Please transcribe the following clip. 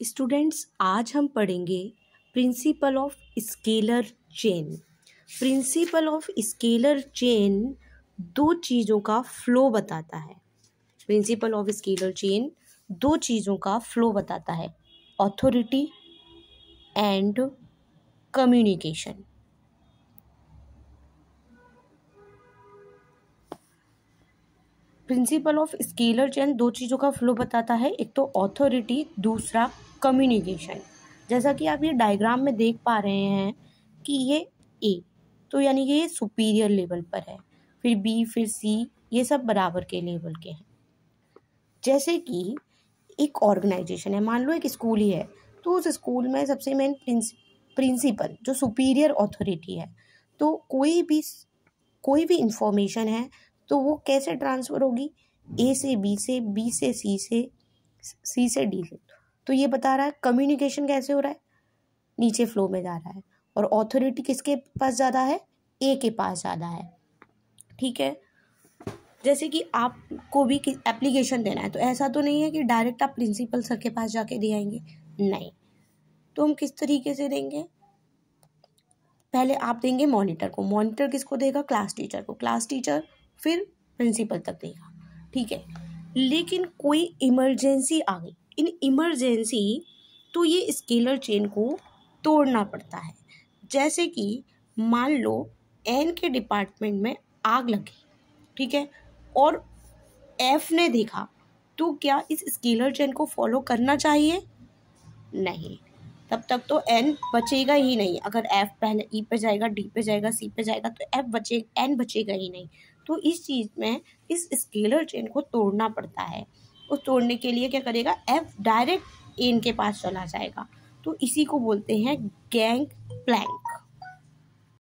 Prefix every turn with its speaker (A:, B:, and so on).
A: Students, आज हम पढ़ेंगे principle of scalar chain. Principle of scalar chain दो चीज़ों का फ्लो बताता है। प्रिंसिपल ऑफ़ स्केलर चेन दो चीज़ों का फ्लो बताता है, authority and communication. Principle of scalar chain दो चीज़ों का फ्लो बताता है, एक तो ऑथोरिटी दूसरा कम्युनिकेशन जैसा कि आप ये डायग्राम में देख पा रहे हैं कि ये ए तो यानी कि ये सुपीरियर लेवल पर है। फिर बी फिर सी ये सब बराबर के लेवल के हैं। जैसे कि एक ऑर्गेनाइजेशन है, मान लो एक स्कूल ही है तो उस स्कूल में सबसे मेन प्रिंसिपल जो सुपीरियर अथॉरिटी है तो कोई भी कोई भी इंफॉर्मेशन है तो वो कैसे ट्रांसफ़र होगी? ए से बी से बी से सी से सी से डी से। तो ये बता रहा है कम्युनिकेशन कैसे हो रहा है? नीचे फ्लो में जा रहा है। और ऑथोरिटी किसके पास ज़्यादा है? ए के पास ज़्यादा है। ठीक है? जैसे कि आपको भी एप्लीकेशन देना है तो ऐसा तो नहीं है कि डायरेक्ट आप प्रिंसिपल सर के पास जाके दे आएँगे। नहीं। तो हम किस तरीके से देंगे? पहले आप देंगे मॉनिटर को। मॉनिटर किसको देगा? क्लास टीचर को। क्लास टीचर फिर प्रिंसिपल तक देगा ठीक है? लेकिन कोई इमरजेंसी आ गई। इन इमरजेंसी तो ये स्केलर चेन को तोड़ना पड़ता है। जैसे कि मान लो एन के डिपार्टमेंट में आग लगी ठीक है? और एफ़ ने देखा तो क्या इस स्केलर चेन को फॉलो करना चाहिए? नहीं। तब तक तो एन बचेगा ही नहीं। अगर एफ़ पहले ई पे जाएगा डी पे जाएगा सी पे जाएगा तो एफ़ बचे एन बचेगा ही नहीं। तो इस चीज़ में, इस स्केलर चेन को तोड़ना पड़ता है। उस तोड़ने के लिए क्या करेगा? एफ़ डायरेक्ट एन के पास चला जाएगा। तो इसी को बोलते हैं गैंग प्लैंक